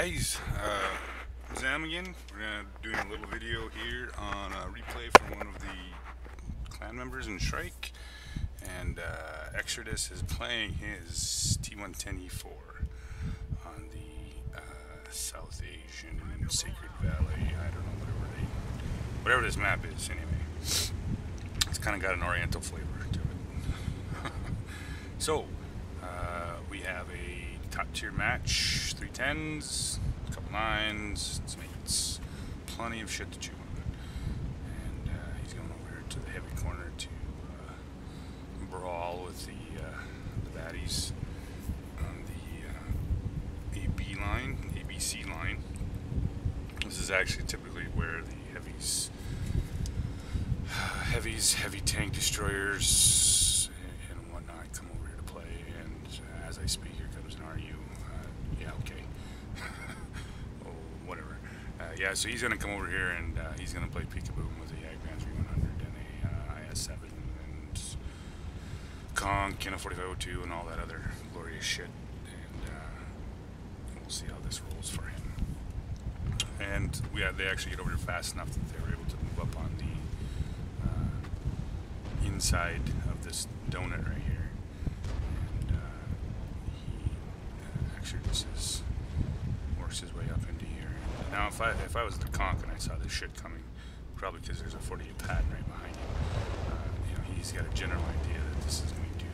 Hey, uh, Zam again. We're gonna do a little video here on a replay from one of the clan members in Shrike, and uh, Exordis is playing his T110E4 on the uh, South Asian Sacred Valley. I don't know whatever they, whatever this map is. Anyway, it's kind of got an Oriental flavor to it. so uh, we have a top tier match, three tens, a couple nines, some eights, plenty of shit to chew on. And uh, he's going over here to the heavy corner to uh, brawl with the uh, the baddies on the uh, AB line, ABC line. This is actually typically where the heavies, heavies, heavy tank destroyers, and whatnot come over here to play. Uh, as I speak, here comes an RU. Uh, yeah, okay. oh, whatever. Uh, yeah, so he's going to come over here and he's going to play peekaboo with a Jagdpanzer E100 and a uh, IS-7 and Conk and a 4502 and all that other glorious shit. And we'll see how this rolls for him. And we had, they actually get over here fast enough that they were able to move up on the uh, inside of this donut right here. And uh, he actually just is, works his way up into here. Now, if I if I was the conk and I saw this shit coming, probably because there's a 48 Patton right behind him, uh, you know, he's got a general idea that this is going to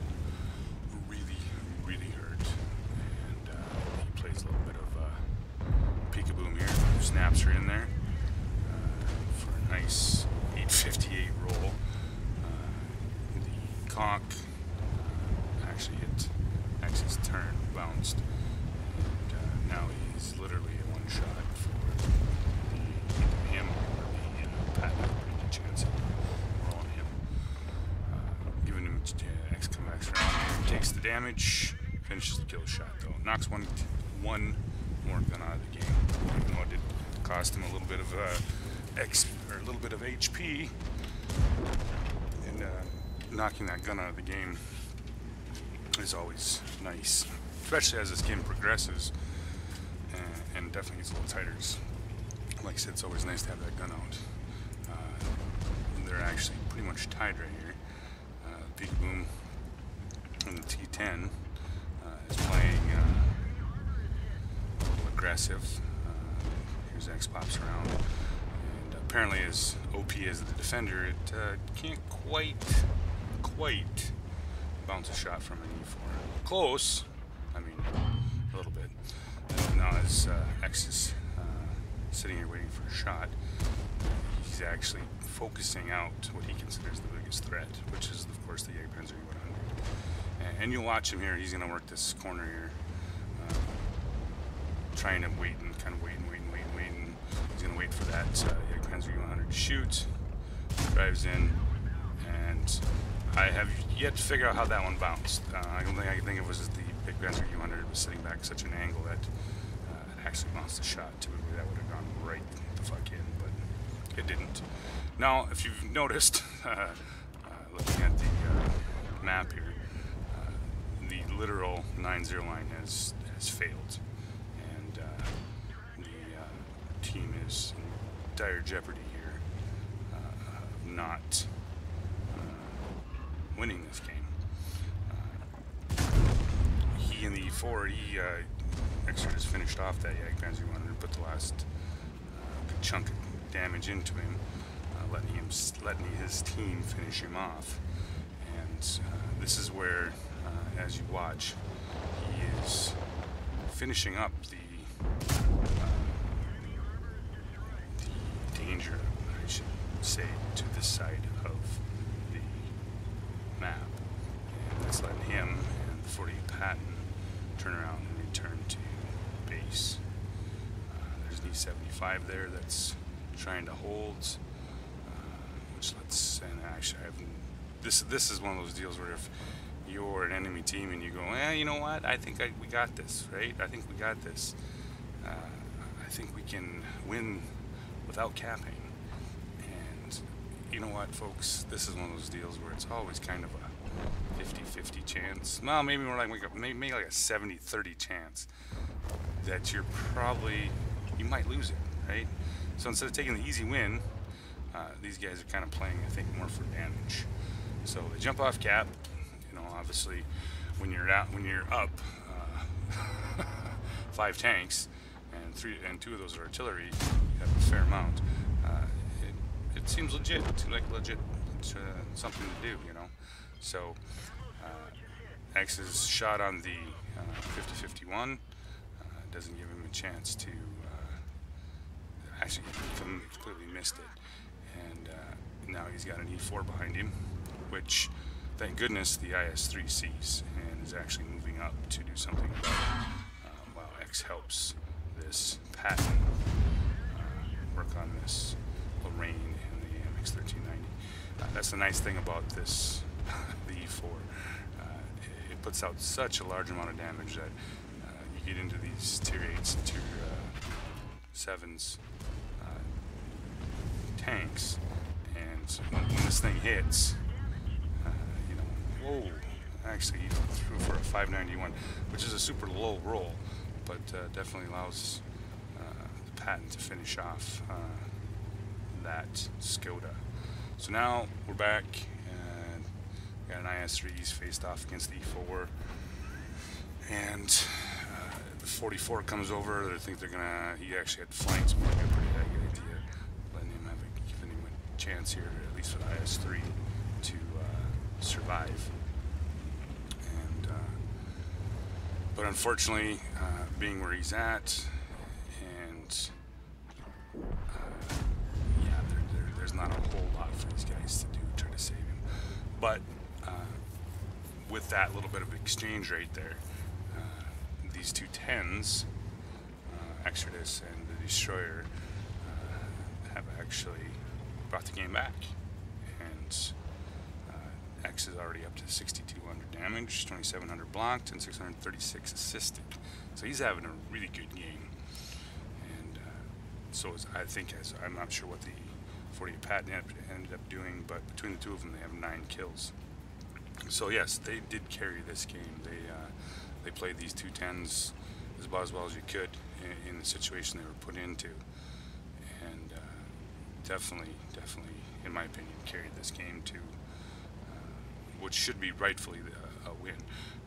really, really hurt. And uh, he plays a little bit of uh, peekaboom here. Snaps are in there uh, for a nice 858 roll. Uh, the conk uh, actually hit X's turn, bounced, now he's literally a one shot for him or the uh, Pat good chance of rolling him. Uh, giving him uh, X come X round. Takes the damage, finishes the kill shot though. Knocks one one more gun out of the game. Even though it did cost him a little bit of uh, X or a little bit of HP. And uh, knocking that gun out of the game is always nice, especially as this game progresses and definitely gets a little tighter. Like I said, it's always nice to have that gun out. Uh, they're actually pretty much tied right here. Uh, Boom and the T10 uh, is playing uh, a little aggressive. Uh, here's X pops around. And apparently, as OP as the defender, it can't quite, quite bounce a shot from an E4. Close. I mean, as uh, is sitting here waiting for a shot, he's actually focusing out what he considers the biggest threat, which is, of course, the Jagdpanzer E100. And, and you'll watch him here. He's going to work this corner here, uh, trying to wait and kind of wait and wait and wait and wait. And he's going to wait for that uh, Jagdpanzer E100 to shoot. Drives in, and I have yet to figure out how that one bounced. Uh, I don't think I can think it was the Big Panzer U100 was sitting back such an angle that actually bounced the shot. Typically, that would have gone right the fuck in, but it didn't. Now, if you've noticed, uh, uh, looking at the uh, map here, uh, the literal 9-0 line has has failed, and uh, the uh, team is in dire jeopardy here of not winning this game. He and the E4, he uh, actually just finished off that Jagdpanzer. He wanted to put the last uh, good chunk of damage into him, uh, letting him letting his team finish him off. And uh, this is where, uh, as you watch, he is finishing up the the danger, I should say, to this side of the map. And that's letting him and the 48 Patton turn around and return to base. Uh, there's an E75 there that's trying to hold, uh, which lets, and actually I haven't, this, this is one of those deals where if you're an enemy team and you go, eh, you know what, I think I, we got this, right? I think we got this. Uh, I think we can win without capping. And you know what, folks? This is one of those deals where it's always kind of a 50-50 chance. Well, maybe more like maybe like a 70-30 chance that you're probably you might lose it, right? So instead of taking the easy win, uh, these guys are kind of playing, I think, more for damage. So they jump off cap. You know, obviously, when you're out, when you're up, uh, five tanks, and three and two of those are artillery, you have a fair amount. Uh, it, it seems legit, like legit, uh, something to do, you know. So uh, X's shot on the 50-51 uh, doesn't give him a chance to actually completely missed it. And uh, now he's got an E4 behind him, which thank goodness the IS-3 sees and is actually moving up to do something about it, uh, while X helps this Patton uh, work on this Lorraine and the MX-1390. Uh, that's the nice thing about this, the E4. Uh, it, puts out such a large amount of damage that uh, get into these tier 8s and tier 7s tanks. And when, when this thing hits, uh, you know, whoa, actually he threw for a 591, which is a super low roll, but uh, definitely allows uh, the Patton to finish off uh, that Skoda. So now we're back, and we got an IS-3s faced off against the E4, and uh, the 44 comes over. I think they're gonna. He actually had flanks, but a pretty good idea letting him have a, giving him a chance here, at least the IS-3, to uh, survive. And, uh, but unfortunately, uh, being where he's at, and uh, yeah, there, there, there's not a whole lot for these guys to do to try to save him. But uh, with that little bit of exchange right there, these two tens, Exordis and the Destroyer, have actually brought the game back. And uh, X is already up to 6,200 damage, 2,700 blocked, and 636 assisted. So he's having a really good game. And uh, so is, I think, as, I'm not sure what the 48 Patton ended up doing, but between the two of them, they have nine kills. So yes, they did carry this game. They uh, they played these two tens as about as well as you could in, in the situation they were put into And uh, definitely, definitely, in my opinion, carried this game to uh, which should be rightfully a, a, win.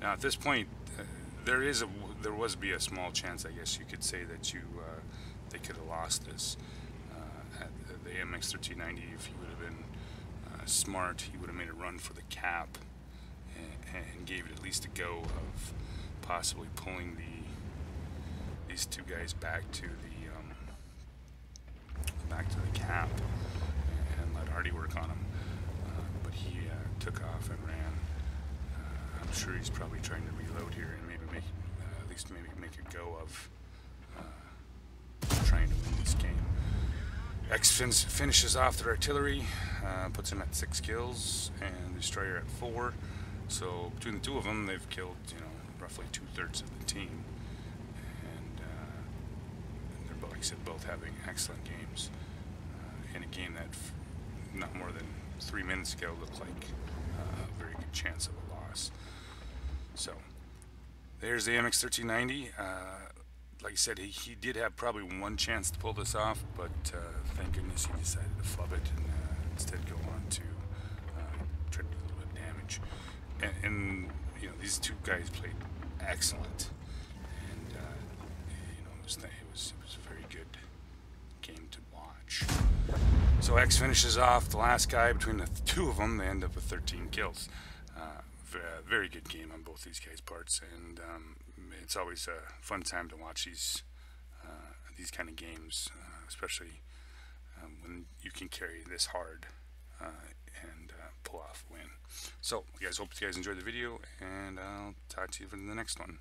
Now, at this point, uh, there is a there was be a small chance, I guess you could say, that you uh, they could have lost this uh, at the MX 1390 if he would have been uh, smart. He would have made a run for the cap and, and gave it at least a go of possibly pulling the these two guys back to the back to the cap and let Artie work on him. Uh, but he uh, took off and ran. Uh, I'm sure he's probably trying to reload here and maybe make uh, at least maybe make a go of uh, trying to win this game. X fin finishes off their artillery, uh, puts him at six kills, and Destroyer at four. So between the two of them, they've killed you know roughly two thirds of the team. like I said, both having excellent games. Uh, in a game that, not more than three minutes ago, looked like uh, a very good chance of a loss. So, there's the MX 1390. Uh, like I said, he, he did have probably one chance to pull this off, but uh, thank goodness he decided to flub it and uh, instead go on to uh, try to do a little bit of damage. And, and, you know, these two guys played excellent. And, you know, it was, it was, it was a very good game to watch. So X finishes off the last guy. Between the two of them, they end up with 13 kills. Uh, very good game on both these guys' parts, and um, it's always a fun time to watch these uh, these kind of games, uh, especially um, when you can carry this hard uh, and uh, pull off win. So, you guys, hope you guys enjoyed the video, and I'll talk to you in the next one.